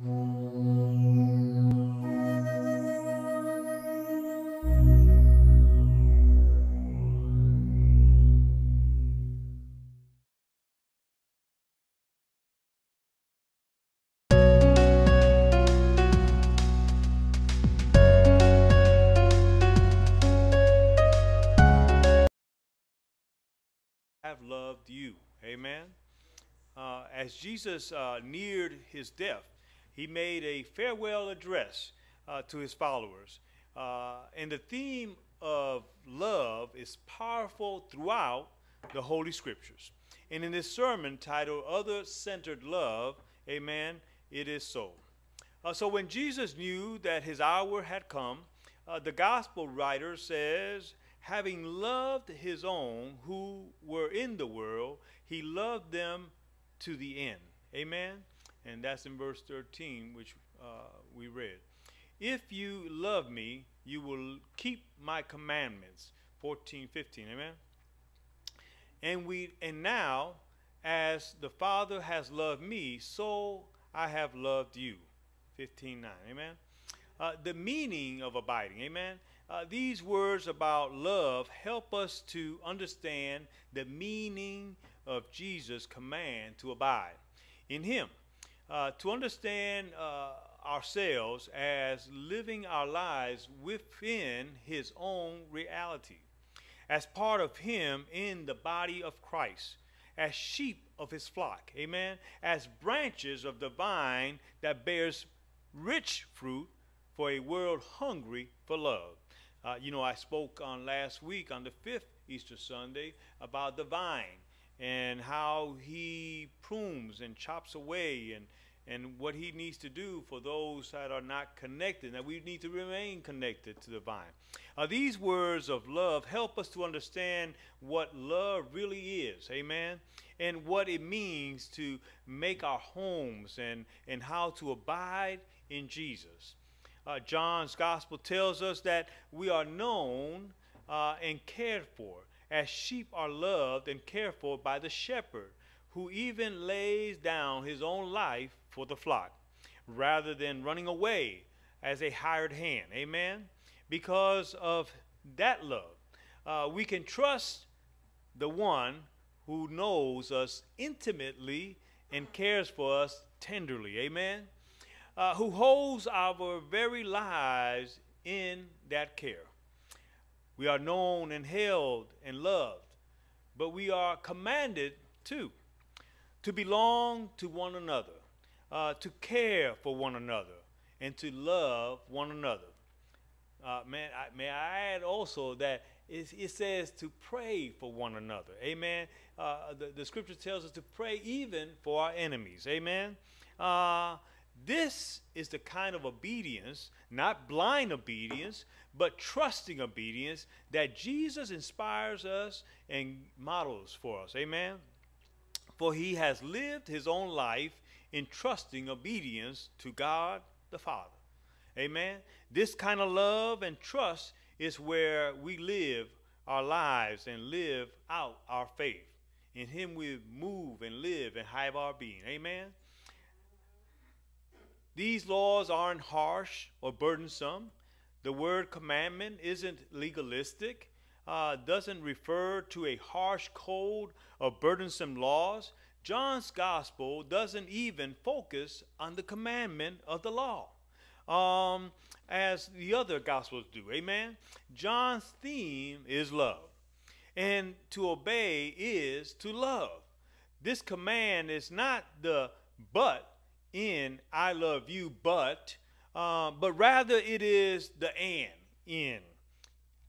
have loved you. Amen. Uh, as Jesus uh, neared his death, he made a farewell address uh, to his followers. Uh, and the theme of love is powerful throughout the Holy Scriptures. And in this sermon titled Other Centered Love, amen, it is so. Uh, so when Jesus knew that his hour had come, uh, the gospel writer says, having loved his own who were in the world, he loved them to the end. Amen? And that's in verse 13, which uh, we read. If you love me, you will keep my commandments. 14, 15. Amen? And we and now, as the Father has loved me, so I have loved you. 15, 9. Amen? Uh, the meaning of abiding. Amen? Uh, these words about love help us to understand the meaning of Jesus' command to abide in Him. Uh, to understand uh, ourselves as living our lives within His own reality, as part of Him in the body of Christ, as sheep of His flock, amen, as branches of the vine that bears rich fruit for a world hungry for love. Uh, you know, I spoke on last week on the fifth Easter Sunday about the vine and how he prunes and chops away and and what he needs to do for those that are not connected, that we need to remain connected to the vine. Uh, these words of love help us to understand what love really is, amen, and what it means to make our homes and, and how to abide in Jesus. Uh, John's gospel tells us that we are known uh, and cared for, as sheep are loved and cared for by the shepherd, who even lays down his own life for the flock, rather than running away as a hired hand. Amen? Because of that love, uh, we can trust the one who knows us intimately and cares for us tenderly. Amen? uh, who holds our very lives in that care. We are known and held and loved, but we are commanded too to belong to one another, uh, to care for one another, and to love one another. Uh, man, I, may I add also that it, it, says to pray for one another. Amen. Uh, the, the scripture tells us to pray even for our enemies. Amen. Uh, this is the kind of obedience, not blind obedience, but trusting obedience that Jesus inspires us and models for us. Amen. For he has lived his own life in trusting obedience to God the Father. Amen. This kind of love and trust is where we live our lives and live out our faith. In him we move and live and have our being. Amen. These laws aren't harsh or burdensome. The word commandment isn't legalistic, uh, doesn't refer to a harsh code of burdensome laws. John's gospel doesn't even focus on the commandment of the law um, as the other gospels do. Amen? John's theme is love. And to obey is to love. This command is not the but in I love you, but, uh, but rather it is the and, in.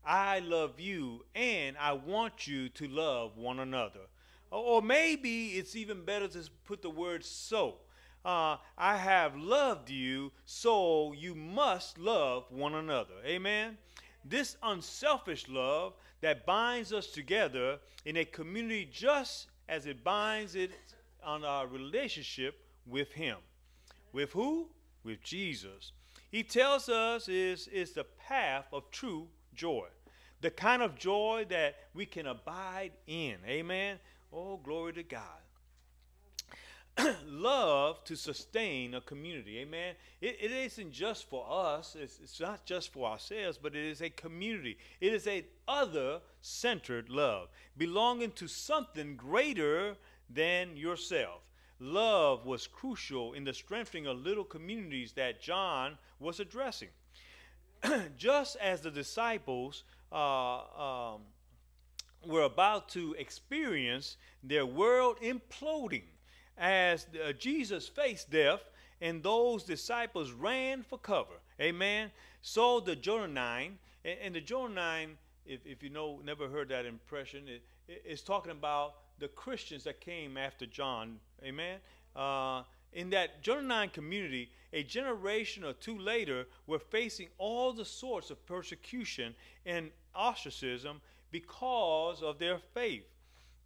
I love you and I want you to love one another. Or maybe it's even better to put the word so. Uh, I have loved you, so you must love one another. Amen? This unselfish love that binds us together in a community just as it binds it on our relationship with Him. With who? With Jesus. He tells us is, is the path of true joy. The kind of joy that we can abide in. Amen. Oh, glory to God. Love to sustain a community. Amen. It, it isn't just for us, it's, it's not just for ourselves, but it is a community. It is a other centered love, belonging to something greater than yourself. Love was crucial in the strengthening of little communities that John was addressing. just as the disciples uh, um, were about to experience their world imploding as uh, Jesus faced death and those disciples ran for cover. Amen. So the Johannine, and, and the Johannine, if, if you know, never heard that impression, it, it, it's talking about the Christians that came after John. Amen. Uh, in that Johannine community, a generation or two later, were facing all the sorts of persecution and ostracism because of their faith.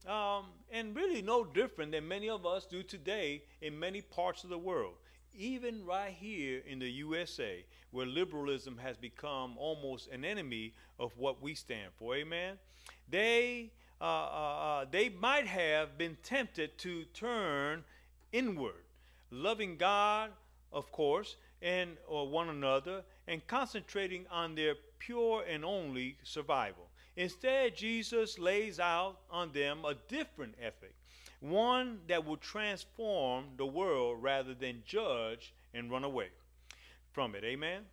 Um, and really no different than many of us do today in many parts of the world. Even right here in the USA, where liberalism has become almost an enemy of what we stand for. Amen. They uh, uh, uh, they might have been tempted to turn inward, loving God, of course, and or one another, and concentrating on their pure and only survival. Instead, Jesus lays out on them a different ethic, one that will transform the world rather than judge and run away from it. Amen.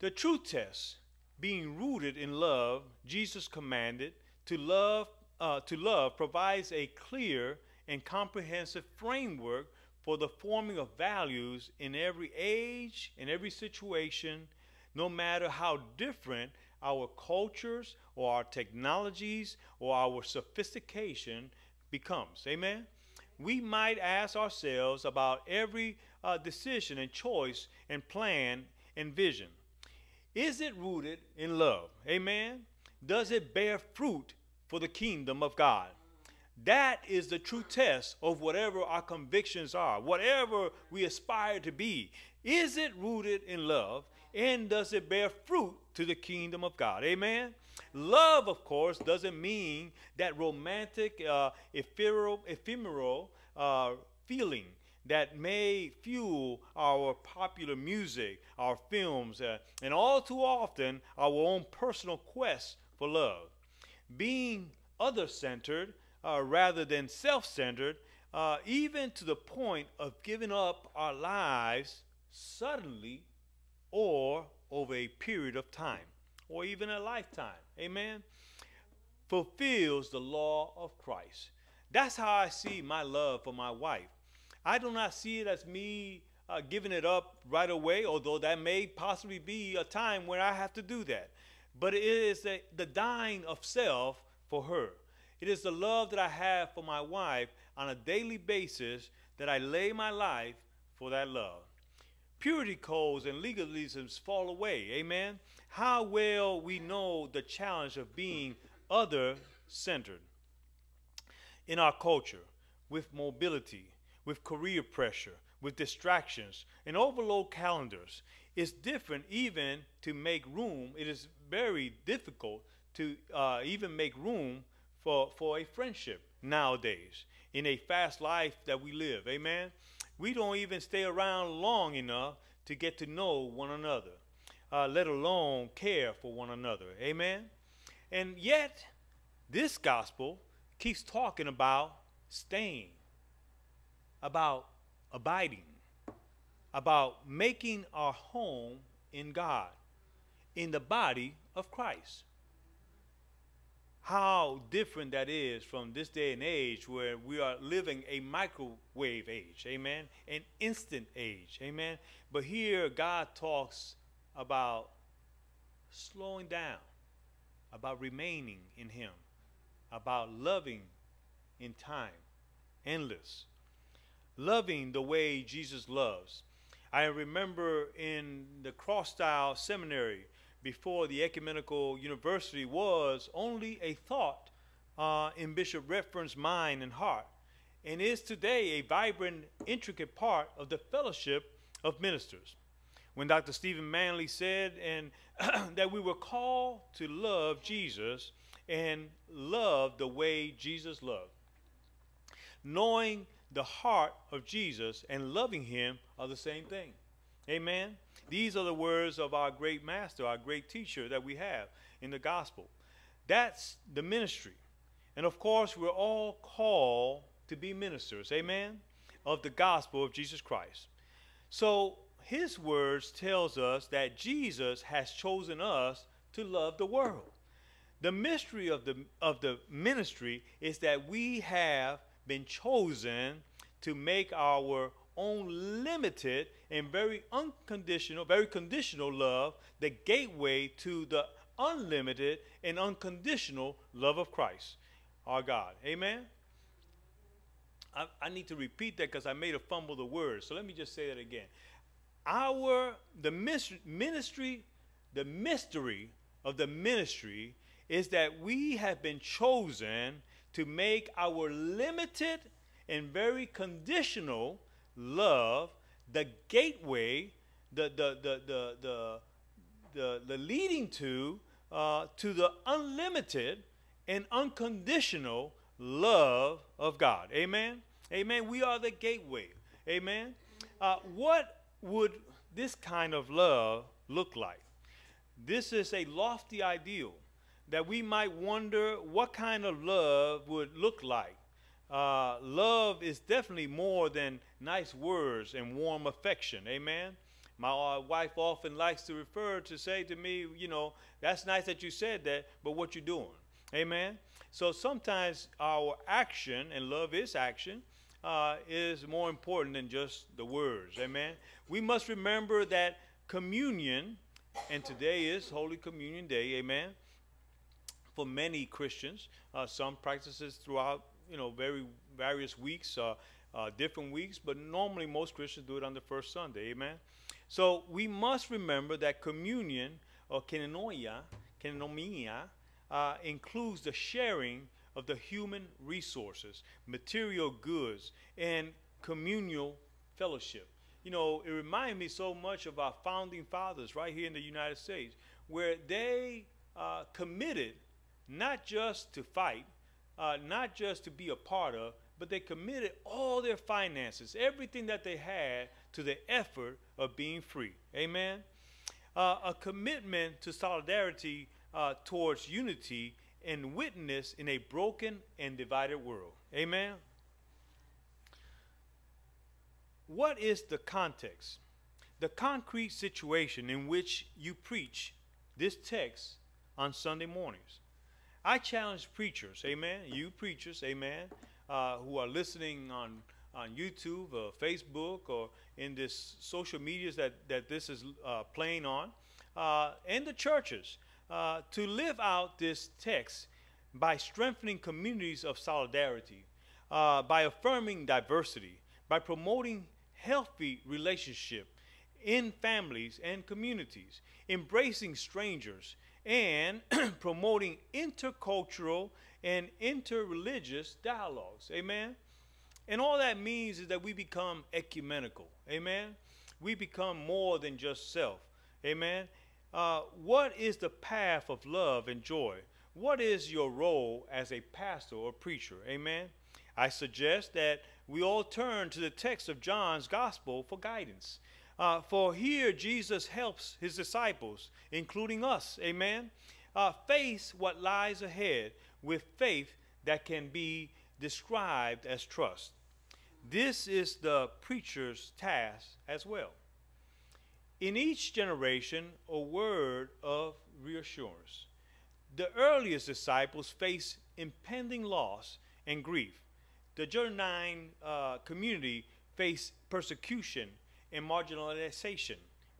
The true test, being rooted in love, Jesus commanded to love. Uh, to love provides a clear and comprehensive framework for the forming of values in every age, in every situation, no matter how different our cultures or our technologies or our sophistication becomes. Amen? We might ask ourselves about every uh, decision and choice and plan and vision. Is it rooted in love? Amen? Does it bear fruit for the kingdom of God? That is the true test of whatever our convictions are, whatever we aspire to be. Is it rooted in love? And does it bear fruit to the kingdom of God? Amen. Love, of course, doesn't mean that romantic, uh, ephemeral, ephemeral uh, feeling that may fuel our popular music, our films, uh, and all too often our own personal quest for love. Being other centered uh, rather than self centered, uh, even to the point of giving up our lives suddenly or over a period of time or even a lifetime. Amen. Fulfills the law of Christ. That's how I see my love for my wife. I do not see it as me uh, giving it up right away, although that may possibly be a time when I have to do that. But it is a, the dying of self for her. It is the love that I have for my wife on a daily basis that I lay my life for that love. Purity codes and legalisms fall away. Amen. How well we know the challenge of being other centered in our culture with mobility, with career pressure, with distractions, and overload calendars. It's different even to make room. It is very difficult to uh, even make room for, for a friendship nowadays in a fast life that we live. Amen. We don't even stay around long enough to get to know one another, uh, let alone care for one another. Amen. And yet, this gospel keeps talking about staying, about abiding, about making our home in God, in the body of Christ how different that is from this day and age where we are living a microwave age, amen, an instant age, amen. But here God talks about slowing down, about remaining in Him, about loving in time, endless, loving the way Jesus loves. I remember in the cross style seminary before the ecumenical university was only a thought uh, in Bishop Redfern's mind and heart, and is today a vibrant, intricate part of the fellowship of ministers. When Dr. Stephen Manley said and that we were called to love Jesus and love the way Jesus loved. knowing the heart of Jesus and loving him are the same thing. Amen. These are the words of our great master, our great teacher that we have in the gospel. That's the ministry. And of course, we're all called to be ministers, amen, of the gospel of Jesus Christ. So his words tells us that Jesus has chosen us to love the world. The mystery of the of the ministry is that we have been chosen to make our own limited and very unconditional, very conditional love the gateway to the unlimited and unconditional love of Christ, our God. Amen? I, I need to repeat that because I made a fumble the word. So let me just say that again. Our, the ministry, the mystery of the ministry is that we have been chosen to make our limited and very conditional love the gateway, the, the, the, the, the, the, the leading to, uh, to the unlimited and unconditional love of God. Amen? Amen. We are the gateway. Amen. Uh, what would this kind of love look like? This is a lofty ideal that we might wonder what kind of love would look like. Uh, love is definitely more than nice words and warm affection. Amen. My uh, wife often likes to refer to say to me, you know, that's nice that you said that, but what you doing? Amen. So sometimes our action, and love is action, uh, is more important than just the words. Amen. We must remember that communion, and today is Holy Communion Day. Amen. For many Christians, uh, some practices throughout, you know, very various weeks, uh, uh, different weeks, but normally most Christians do it on the first Sunday. Amen. So we must remember that communion or koinonia, koinonia, uh, includes the sharing of the human resources, material goods, and communal fellowship. You know, it reminds me so much of our founding fathers right here in the United States, where they uh, committed not just to fight, uh, not just to be a part of, but they committed all their finances, everything that they had, to the effort of being free. Amen? Uh, a commitment to solidarity uh, towards unity and witness in a broken and divided world. Amen? What is the context? The concrete situation in which you preach this text on Sunday mornings. I challenge preachers, amen, you preachers, amen, uh, who are listening on, on YouTube or Facebook or in this social medias that, that this is uh, playing on, uh, and the churches uh, to live out this text by strengthening communities of solidarity, uh, by affirming diversity, by promoting healthy relationship in families and communities, embracing strangers, and promoting intercultural and interreligious dialogues. Amen. And all that means is that we become ecumenical. Amen. We become more than just self. Amen. Uh, what is the path of love and joy? What is your role as a pastor or preacher? Amen. I suggest that we all turn to the text of John's gospel for guidance. Uh, for here, Jesus helps his disciples, including us, amen, uh, face what lies ahead with faith that can be described as trust. This is the preacher's task as well. In each generation, a word of reassurance. The earliest disciples faced impending loss and grief. The Johannine uh, community faced persecution and marginalization.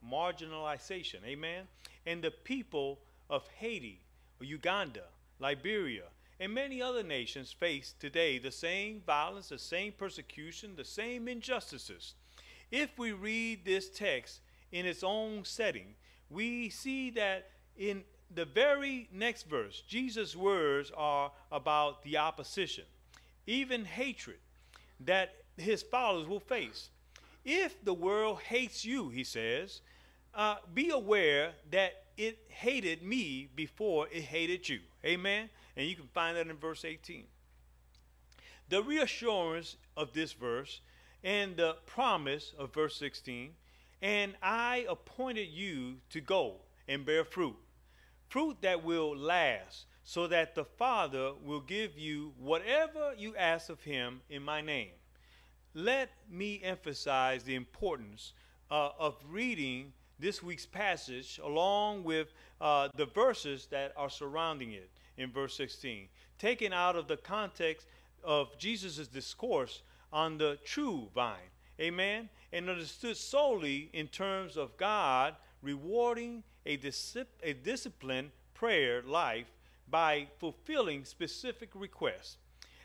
Marginalization, amen? And the people of Haiti, Uganda, Liberia, and many other nations face today the same violence, the same persecution, the same injustices. If we read this text in its own setting, we see that in the very next verse, Jesus' words are about the opposition, even hatred that his followers will face. If the world hates you, he says, uh, be aware that it hated me before it hated you. Amen? And you can find that in verse 18. The reassurance of this verse and the promise of verse 16, and I appointed you to go and bear fruit, fruit that will last, so that the Father will give you whatever you ask of him in my name. Let me emphasize the importance uh, of reading this week's passage along with uh, the verses that are surrounding it in verse 16, taken out of the context of Jesus' discourse on the true vine. Amen? And understood solely in terms of God rewarding a, discip- a disciplined prayer life by fulfilling specific requests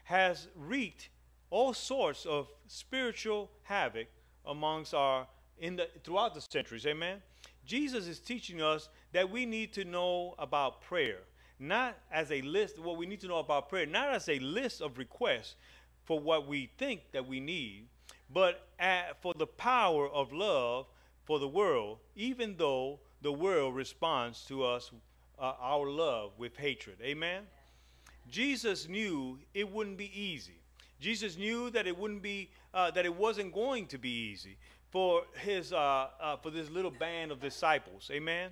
has wreaked all sorts of spiritual havoc amongst our in the throughout the centuries amen jesus is teaching us that we need to know about prayer not as a list what we need to know about prayer not as a list of requests for what we think that we need but at, for the power of love for the world even though the world responds to us uh, our love with hatred. Amen? Jesus knew it wouldn't be easy. Jesus knew that it wouldn't be, uh, that it wasn't going to be easy for his, uh, uh, for this little band of disciples. Amen?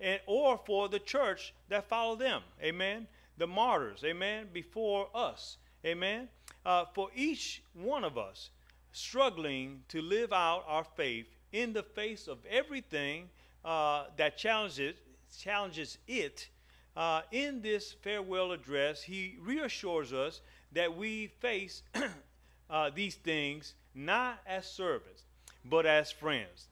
And, or for the church that followed them. Amen? The martyrs. Amen? Before us. Amen? Uh, for each one of us struggling to live out our faith in the face of everything uh, that challenges challenges it, uh, in this farewell address, he reassures us that we face uh, these things not as servants, but as friends,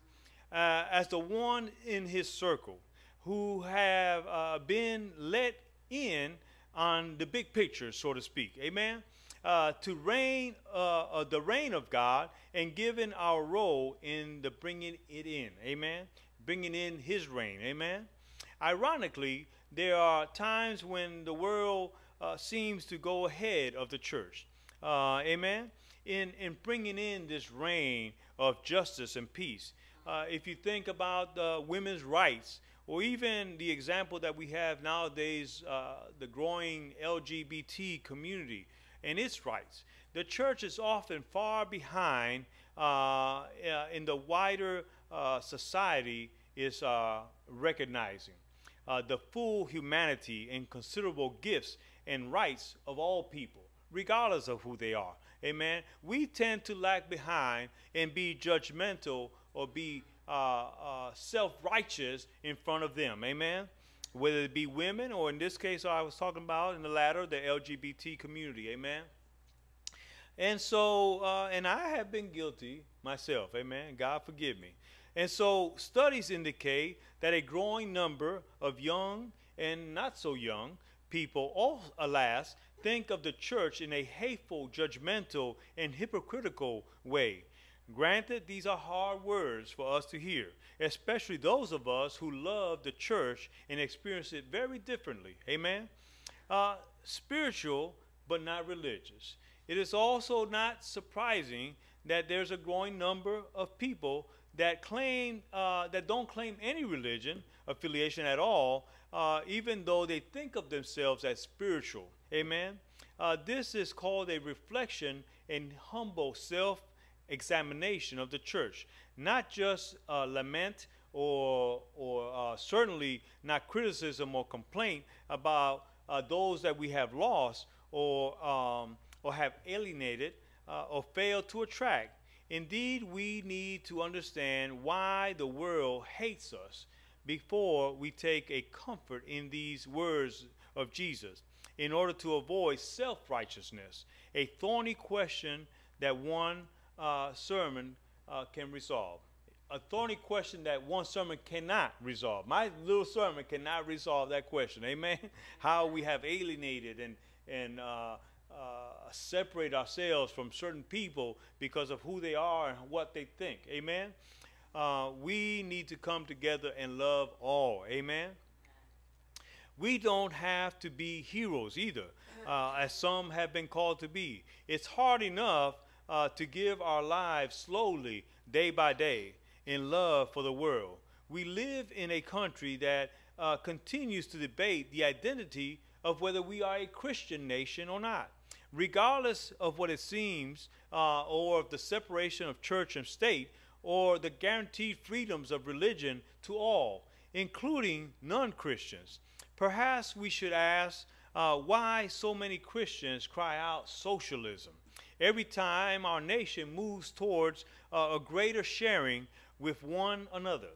uh, as the one in his circle who have uh, been let in on the big picture, so to speak. Amen. Uh, to reign uh, uh, the reign of God and given our role in the bringing it in. Amen. Bringing in His reign. Amen. Ironically, there are times when the world uh, seems to go ahead of the church. Uh, amen? In, in bringing in this reign of justice and peace. Uh, if you think about uh, women's rights, or even the example that we have nowadays, uh, the growing LGBT community and its rights, the church is often far behind uh, in the wider society is recognizing uh, the full humanity and considerable gifts and rights of all people, regardless of who they are. Amen. We tend to lag behind and be judgmental or be uh, uh, self righteous in front of them. Amen. Whether it be women or in this case, I was talking about in the latter, the LGBT community. Amen. And so, uh, and I have been guilty myself. Amen. God forgive me. And so studies indicate that a growing number of young and not so young people, all, alas, think of the church in a hateful, judgmental, and hypocritical way. Granted, these are hard words for us to hear, especially those of us who love the church and experience it very differently. Amen? Uh, spiritual, but not religious. It is also not surprising that there's a growing number of people that claim uh, that don't claim any religion affiliation at all, uh, even though they think of themselves as spiritual. Amen. Uh, this is called a reflection and humble self-examination of the church, not just lament or or uh, certainly not criticism or complaint about uh, those that we have lost or um, or have alienated uh, or failed to attract. Indeed, we need to understand why the world hates us before we take a comfort in these words of Jesus in order to avoid self righteousness, a thorny question that one uh, sermon uh, can resolve. A thorny question that one sermon cannot resolve. My little sermon cannot resolve that question. Amen. How we have alienated and and uh, uh, separate ourselves from certain people because of who they are and what they think. Amen. Uh, we need to come together and love all. Amen. We don't have to be heroes either, uh, as some have been called to be. It's hard enough uh, to give our lives slowly, day by day, in love for the world. We live in a country that uh, continues to debate the identity of whether we are a Christian nation or not regardless of what it seems, uh, or of the separation of church and state, or the guaranteed freedoms of religion to all, including non Christians. Perhaps we should ask uh, why so many Christians cry out socialism every time our nation moves towards uh, a greater sharing with one another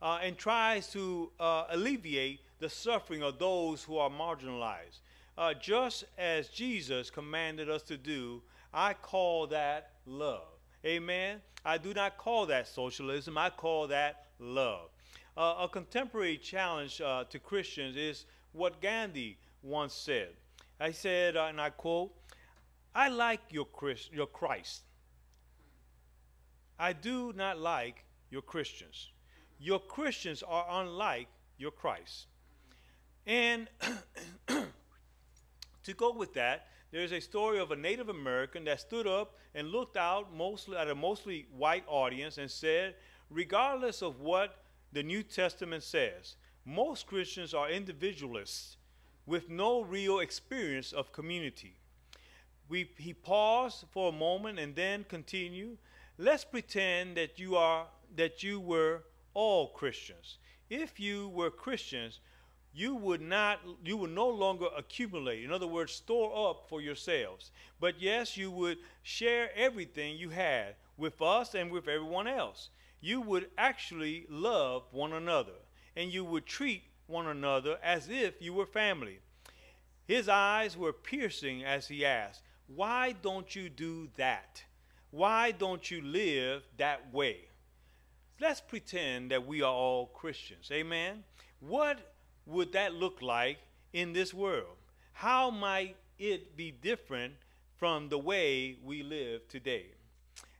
uh, and tries to uh, alleviate the suffering of those who are marginalized. Uh, just as Jesus commanded us to do, I call that love. Amen. I do not call that socialism, I call that love. Uh, a contemporary challenge uh, to Christians is what Gandhi once said. I said, uh, and I quote, I like your, Christ, your Christ. I do not like your Christians. Your Christians are unlike your Christ. And to go with that, there's a story of a Native American that stood up and looked out mostly at a mostly white audience and said, regardless of what the New Testament says, most Christians are individualists with no real experience of community. We, he paused for a moment and then continued, let's pretend that you are that you were all Christians. If you were Christians, you would not you would no longer accumulate. In other words store up for yourselves. But yes you would share everything you had with us and with everyone else. You would actually love one another and you would treat one another as if you were family. His eyes were piercing as he asked why don't you do that? Why don't you live that way? Let's pretend that we are all christians. Amen? What would that look like in this world? How might it be different from the way we live today?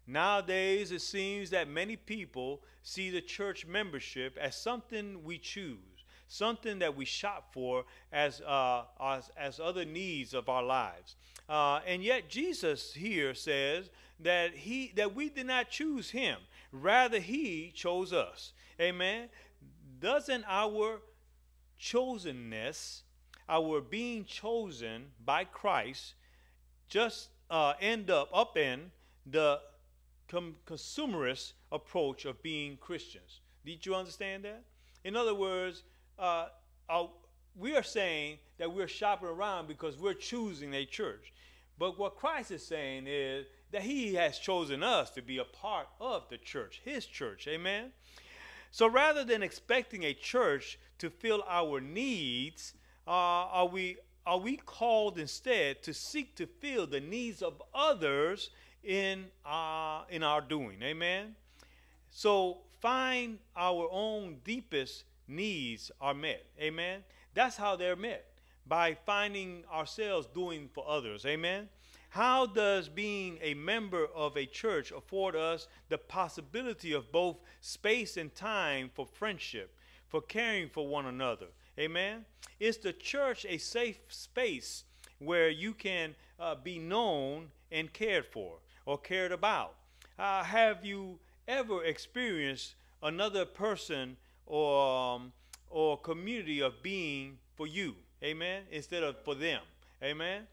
Nowadays, it seems that many people see the church membership as something we choose, something that we shop for as, uh, as, as other needs of our lives. Uh, and yet, Jesus here says that, he, that we did not choose him, rather, he chose us. Amen. Doesn't our chosenness, our being chosen by Christ, just uh, end up up in the com- consumerist approach of being Christians. Did you understand that? In other words, uh, uh, we are saying that we're shopping around because we're choosing a church. But what Christ is saying is that He has chosen us to be a part of the church, His church. Amen? So rather than expecting a church to fill our needs, uh, are, we, are we called instead to seek to fill the needs of others in, uh, in our doing? Amen? So find our own deepest needs are met. Amen? That's how they're met by finding ourselves doing for others. Amen? How does being a member of a church afford us the possibility of both space and time for friendship, for caring for one another? Amen. Is the church a safe space where you can uh, be known and cared for or cared about? Uh, have you ever experienced another person or um, or community of being for you? Amen. Instead of for them. Amen.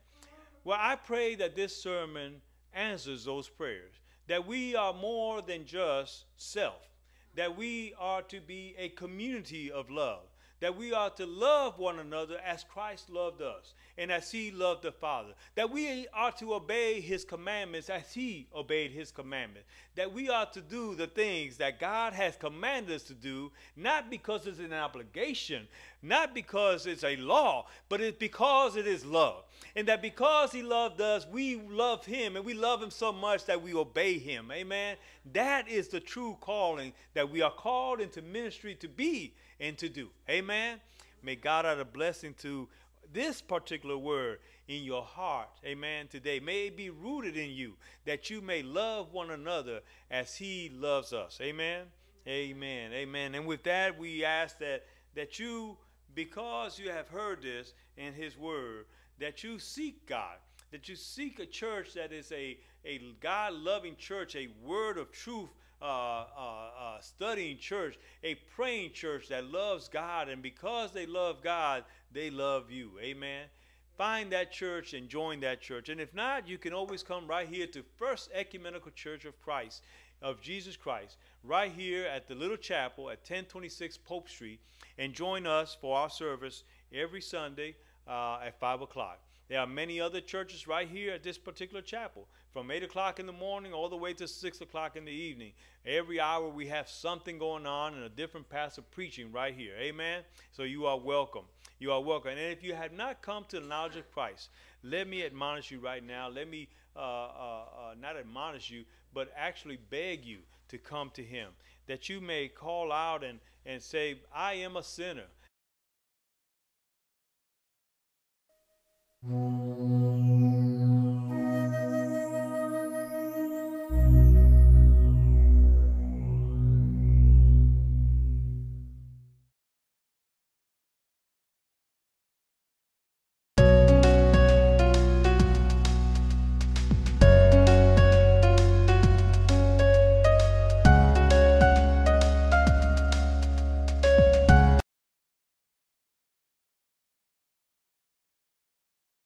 Well, I pray that this sermon answers those prayers, that we are more than just self, that we are to be a community of love, that we are to love one another as Christ loved us and as he loved the Father, that we are to obey his commandments as he obeyed his commandments, that we are to do the things that God has commanded us to do, not because it's an obligation, not because it's a law, but it's because it is love. And that because he loved us, we love him and we love him so much that we obey him. Amen. That is the true calling that we are called into ministry to be and to do. Amen. May God add a blessing to this particular word in your heart. Amen. Today. May it be rooted in you that you may love one another as he loves us. Amen. Amen. Amen. And with that, we ask that that you, because you have heard this in his word, that you seek God, that you seek a church that is a, a God loving church, a word of truth uh, uh, uh, studying church, a praying church that loves God, and because they love God, they love you. Amen. find that church and join that church. And if not, you can always come right here to First Ecumenical Church of Christ, of Jesus Christ, right here at the little chapel at 1026 Pope Street, and join us for our service every Sunday uh, at 5 o'clock. There are many other churches right here at this particular chapel, from 8 o'clock in the morning all the way to 6 o'clock in the evening. Every hour we have something going on and a different pastor preaching right here. Amen? So you are welcome. You are welcome. And if you have not come to the knowledge of Christ, let me admonish you right now. Let me uh, uh, uh, not admonish you, but actually beg you to come to Him, that you may call out and, and say, I am a sinner.